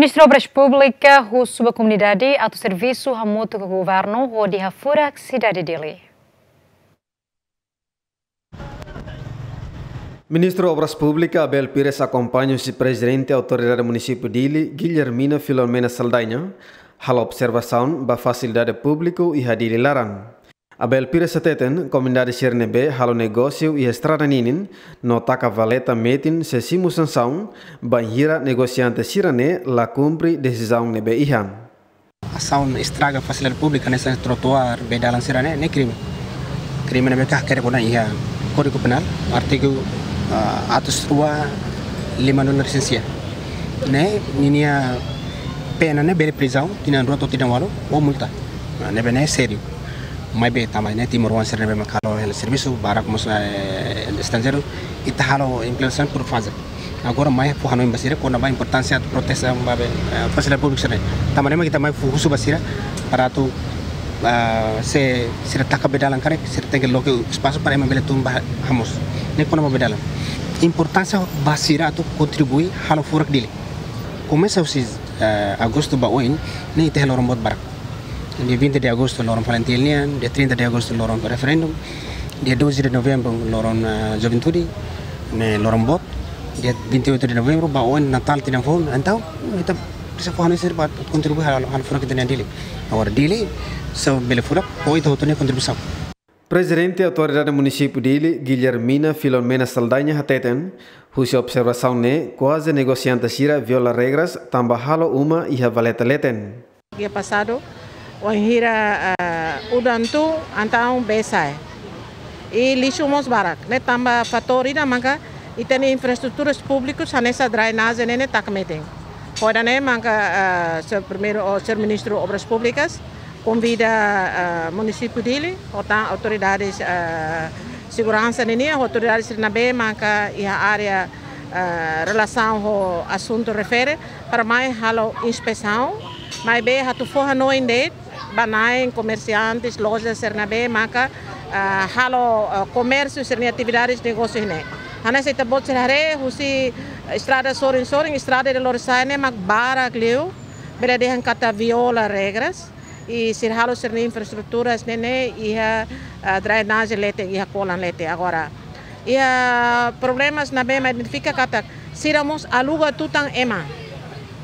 Ministro Obras Públicas, sua comunidade, ato serviço remoto do governo, de Hafura, cidade dele. Ministro Obras Públicas Abel Pires acompanha o presidente da autoridade do município Guilhermina Filomena Saldanha, hal observação da facilidade pública e hadiri laran. Abel Pires ateten, comunidade Sernebe, halo negócio e estrada ninin, no taka valeta metin se simu sansaun, banhira negociante sirane la cumpre decisão nebe ihan. Ação estraga facilidade pública nessa trotuar bedalan sirane, ne crime. Crime nebe kah kere kona iya. Código Penal, artigo uh, atos rua lima nol licencia. Ne, ini ya pena ne bere prisão, tina rua to tina walo, ou multa. Ne bene sério. Mai be tamai ne timor wan serne be makalo el serviço barak mos estrangeiro ita halo implementação por fazer. Agora mais fuhano basira kona ba importância proteção ba facilidade pública sene. Tamane ma kita mai fuhusu basira para tu uh, se sira taka bedalan kare sira tenge loke espaço para emabele tumba hamos ne kono bedalan importância basira tu contribui halo furak dili começa os uh, agosto ba oin ne ite loron bot barak dia 20 de agosto loron valentinian dia 30 de agosto loron referendum. Dia 12 de novembro loron uh, juventude ne loron bot dia 28 de novembro ba oin natal tinang phone então kita bisa faham sir ba contribui hal hal furak kita dili agora dili so bele furak oi to ne contribuição Presidente da autoridade município dele, Guilhermina Filomena Saldanha Hateten, cuja observação ne quase negociante sira viola regras, tambahalo uma e valeta leten. Dia passado, hira uh, udantu antau besai. E lixo mos barak, ne tamba fatori da manga e tem infraestruturas públicas nessa drainagem ne tak meting. Pode ne manga uh, ser primeiro o ser ministro obras públicas convida uh, município dele, autoridades uh, segurança nini, autoridades sinabe maka e a área relação ao assunto refere para mais halo inspeção, mais bem hatu forra no inde, banai comerciantes, lojas sernabe maka uh, halo uh, comércio serni atividades de negócios ne. Hana se tabot serare husi estrada sorin sorin estrada de lorsane mak bara gleu, berade kata viola regras. E se halo ser infraestruturas nene e a drainagem lete e a lete. Agora e problemas na bem identifica kata siramos aluga tutang ema.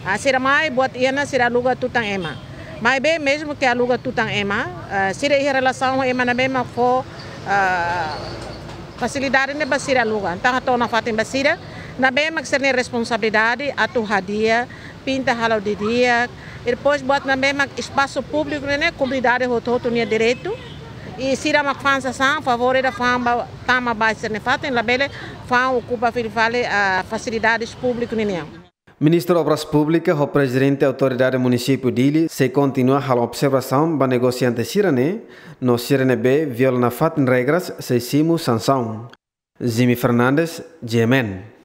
A sira mai buat iana sira aluga tutang ema mas bem mesmo que aluga tutang ema sira em relação ema na bem fo facilidade ne basira aluga então to na fatin basira na bem que ser responsabilidade atu hadia pinta halo de dia e depois bota na mesma espaço público, né? Comunidade rototo tinha direito. E se uma fansa a favor da fama, tama baixa ne fato, la bele, fam ocupa a facilidades públicas né? Ministro de Obras Públicas, o presidente da autoridade do município dele, se continua a observação da negociante Sirene, no Sirene B viola na fato regras, se simu sanção. Jimmy Fernandes, GMN.